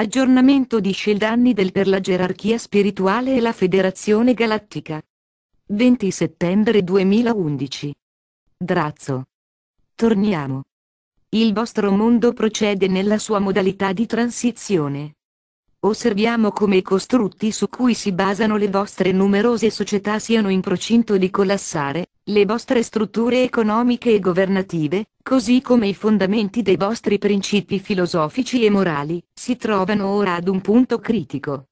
Aggiornamento di Sceldanni del per la gerarchia spirituale e la Federazione Galattica. 20 settembre 2011. Drazzo. Torniamo. Il vostro mondo procede nella sua modalità di transizione. Osserviamo come i costrutti su cui si basano le vostre numerose società siano in procinto di collassare, le vostre strutture economiche e governative, così come i fondamenti dei vostri principi filosofici e morali, si trovano ora ad un punto critico.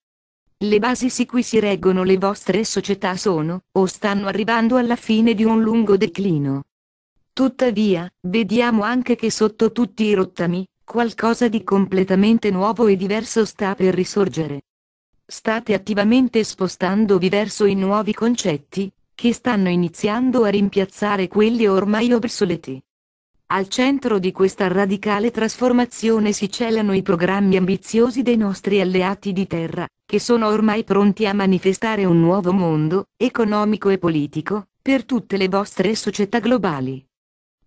Le basi su cui si reggono le vostre società sono, o stanno arrivando alla fine di un lungo declino. Tuttavia, vediamo anche che sotto tutti i rottami, qualcosa di completamente nuovo e diverso sta per risorgere. State attivamente spostandovi verso i nuovi concetti, che stanno iniziando a rimpiazzare quelli ormai obsoleti. Al centro di questa radicale trasformazione si celano i programmi ambiziosi dei nostri alleati di terra, che sono ormai pronti a manifestare un nuovo mondo, economico e politico, per tutte le vostre società globali.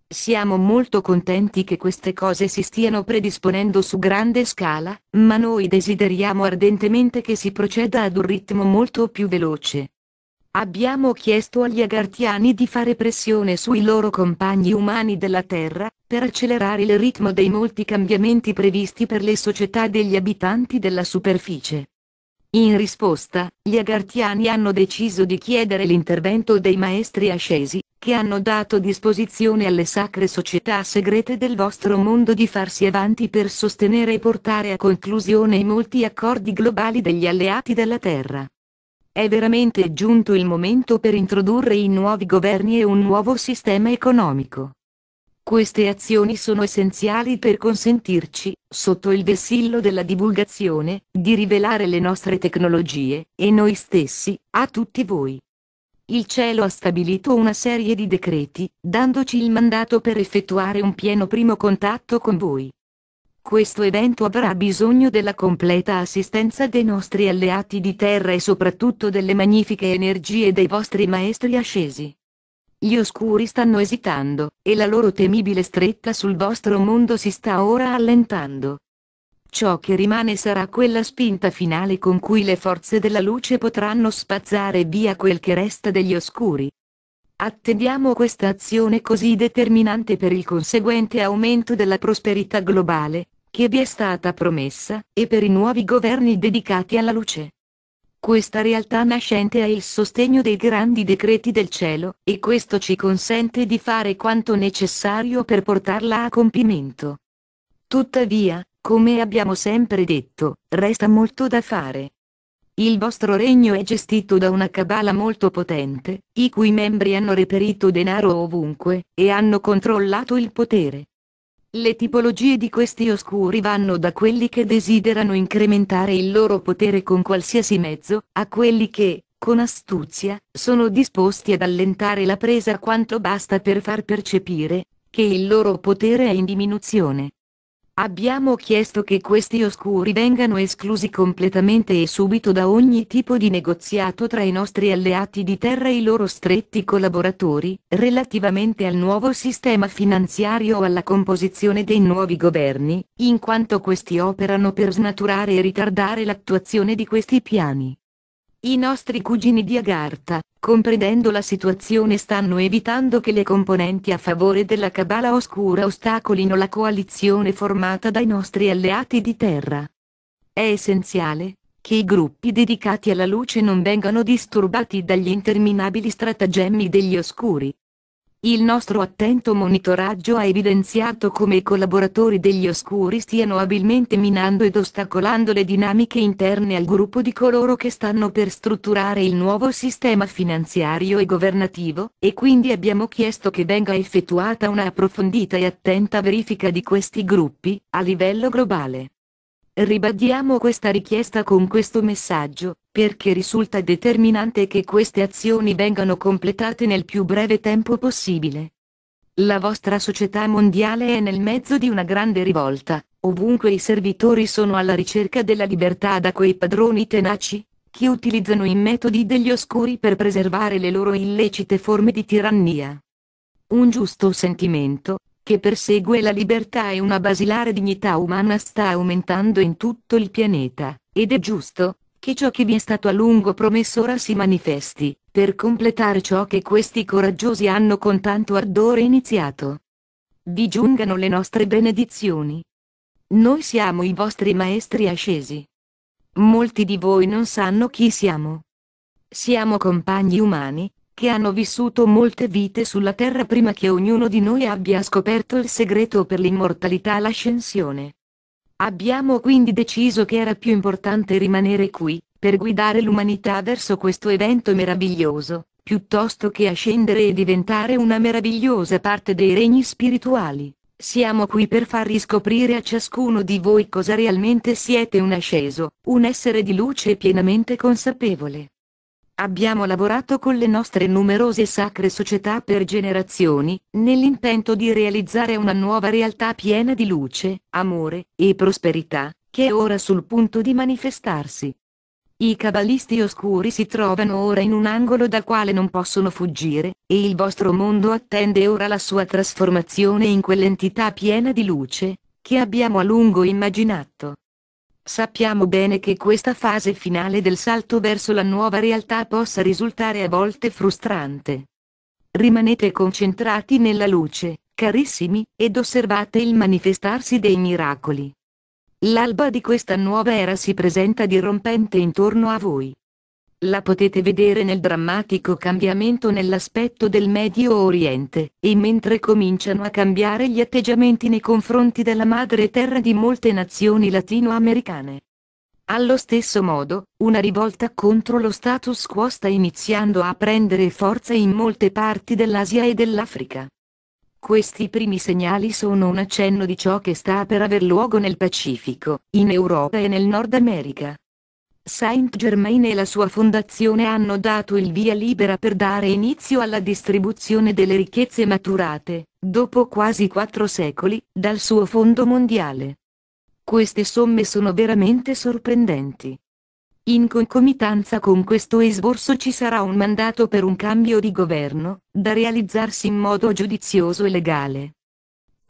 Siamo molto contenti che queste cose si stiano predisponendo su grande scala, ma noi desideriamo ardentemente che si proceda ad un ritmo molto più veloce. Abbiamo chiesto agli agartiani di fare pressione sui loro compagni umani della Terra, per accelerare il ritmo dei molti cambiamenti previsti per le società degli abitanti della superficie. In risposta, gli agartiani hanno deciso di chiedere l'intervento dei maestri ascesi, che hanno dato disposizione alle sacre società segrete del vostro mondo di farsi avanti per sostenere e portare a conclusione i molti accordi globali degli alleati della Terra. È veramente giunto il momento per introdurre i nuovi governi e un nuovo sistema economico. Queste azioni sono essenziali per consentirci, sotto il vessillo della divulgazione, di rivelare le nostre tecnologie, e noi stessi, a tutti voi. Il cielo ha stabilito una serie di decreti, dandoci il mandato per effettuare un pieno primo contatto con voi. Questo evento avrà bisogno della completa assistenza dei nostri alleati di terra e soprattutto delle magnifiche energie dei vostri maestri ascesi. Gli oscuri stanno esitando, e la loro temibile stretta sul vostro mondo si sta ora allentando. Ciò che rimane sarà quella spinta finale con cui le forze della luce potranno spazzare via quel che resta degli oscuri. Attendiamo questa azione così determinante per il conseguente aumento della prosperità globale, che vi è stata promessa, e per i nuovi governi dedicati alla luce. Questa realtà nascente ha il sostegno dei grandi decreti del cielo, e questo ci consente di fare quanto necessario per portarla a compimento. Tuttavia, come abbiamo sempre detto, resta molto da fare. Il vostro regno è gestito da una cabala molto potente, i cui membri hanno reperito denaro ovunque, e hanno controllato il potere. Le tipologie di questi oscuri vanno da quelli che desiderano incrementare il loro potere con qualsiasi mezzo, a quelli che, con astuzia, sono disposti ad allentare la presa quanto basta per far percepire, che il loro potere è in diminuzione. Abbiamo chiesto che questi oscuri vengano esclusi completamente e subito da ogni tipo di negoziato tra i nostri alleati di terra e i loro stretti collaboratori, relativamente al nuovo sistema finanziario o alla composizione dei nuovi governi, in quanto questi operano per snaturare e ritardare l'attuazione di questi piani. I nostri cugini di Agartha, comprendendo la situazione stanno evitando che le componenti a favore della Cabala Oscura ostacolino la coalizione formata dai nostri alleati di terra. È essenziale, che i gruppi dedicati alla luce non vengano disturbati dagli interminabili stratagemmi degli oscuri, il nostro attento monitoraggio ha evidenziato come i collaboratori degli oscuri stiano abilmente minando ed ostacolando le dinamiche interne al gruppo di coloro che stanno per strutturare il nuovo sistema finanziario e governativo, e quindi abbiamo chiesto che venga effettuata una approfondita e attenta verifica di questi gruppi, a livello globale. Ribadiamo questa richiesta con questo messaggio, perché risulta determinante che queste azioni vengano completate nel più breve tempo possibile. La vostra società mondiale è nel mezzo di una grande rivolta, ovunque i servitori sono alla ricerca della libertà da quei padroni tenaci, che utilizzano i metodi degli oscuri per preservare le loro illecite forme di tirannia. Un giusto sentimento, che persegue la libertà e una basilare dignità umana sta aumentando in tutto il pianeta, ed è giusto, che ciò che vi è stato a lungo promesso ora si manifesti, per completare ciò che questi coraggiosi hanno con tanto ardore iniziato. Vi giungano le nostre benedizioni. Noi siamo i vostri maestri ascesi. Molti di voi non sanno chi siamo. Siamo compagni umani, che hanno vissuto molte vite sulla terra prima che ognuno di noi abbia scoperto il segreto per l'immortalità l'ascensione. Abbiamo quindi deciso che era più importante rimanere qui, per guidare l'umanità verso questo evento meraviglioso, piuttosto che ascendere e diventare una meravigliosa parte dei regni spirituali. Siamo qui per far riscoprire a ciascuno di voi cosa realmente siete un asceso, un essere di luce pienamente consapevole. Abbiamo lavorato con le nostre numerose sacre società per generazioni, nell'intento di realizzare una nuova realtà piena di luce, amore e prosperità, che è ora sul punto di manifestarsi. I cabalisti oscuri si trovano ora in un angolo dal quale non possono fuggire, e il vostro mondo attende ora la sua trasformazione in quell'entità piena di luce, che abbiamo a lungo immaginato. Sappiamo bene che questa fase finale del salto verso la nuova realtà possa risultare a volte frustrante. Rimanete concentrati nella luce, carissimi, ed osservate il manifestarsi dei miracoli. L'alba di questa nuova era si presenta dirompente intorno a voi. La potete vedere nel drammatico cambiamento nell'aspetto del Medio Oriente, e mentre cominciano a cambiare gli atteggiamenti nei confronti della madre terra di molte nazioni latinoamericane. Allo stesso modo, una rivolta contro lo status quo sta iniziando a prendere forza in molte parti dell'Asia e dell'Africa. Questi primi segnali sono un accenno di ciò che sta per aver luogo nel Pacifico, in Europa e nel Nord America. Saint Germain e la sua fondazione hanno dato il via libera per dare inizio alla distribuzione delle ricchezze maturate, dopo quasi quattro secoli, dal suo fondo mondiale. Queste somme sono veramente sorprendenti. In concomitanza con questo esborso ci sarà un mandato per un cambio di governo, da realizzarsi in modo giudizioso e legale.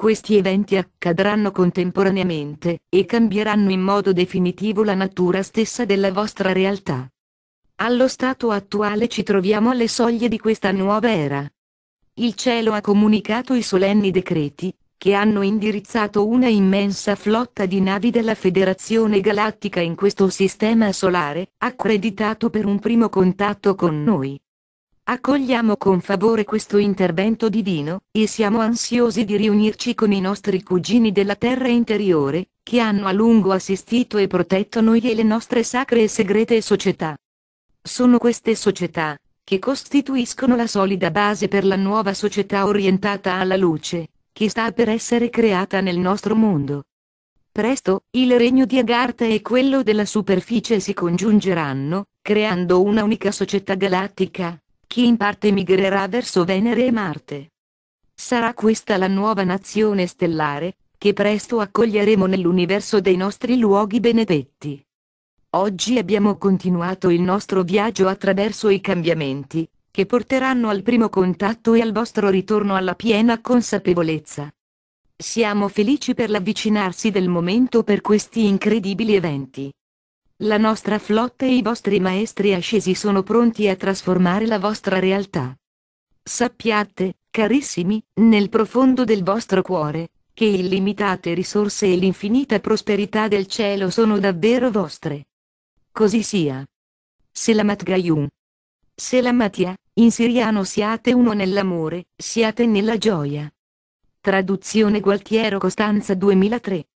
Questi eventi accadranno contemporaneamente, e cambieranno in modo definitivo la natura stessa della vostra realtà. Allo stato attuale ci troviamo alle soglie di questa nuova era. Il cielo ha comunicato i solenni decreti, che hanno indirizzato una immensa flotta di navi della Federazione Galattica in questo sistema solare, accreditato per un primo contatto con noi. Accogliamo con favore questo intervento divino, e siamo ansiosi di riunirci con i nostri cugini della terra interiore, che hanno a lungo assistito e protetto noi e le nostre sacre e segrete società. Sono queste società, che costituiscono la solida base per la nuova società orientata alla luce, che sta per essere creata nel nostro mondo. Presto, il regno di Agartha e quello della superficie si congiungeranno, creando una unica società galattica, chi in parte migrerà verso Venere e Marte. Sarà questa la nuova nazione stellare, che presto accoglieremo nell'universo dei nostri luoghi benedetti. Oggi abbiamo continuato il nostro viaggio attraverso i cambiamenti, che porteranno al primo contatto e al vostro ritorno alla piena consapevolezza. Siamo felici per l'avvicinarsi del momento per questi incredibili eventi. La nostra flotta e i vostri maestri ascesi sono pronti a trasformare la vostra realtà. Sappiate, carissimi, nel profondo del vostro cuore, che illimitate risorse e l'infinita prosperità del cielo sono davvero vostre. Così sia. Selamat Gayun. Selamatia, in siriano siate uno nell'amore, siate nella gioia. Traduzione Gualtiero Costanza 2003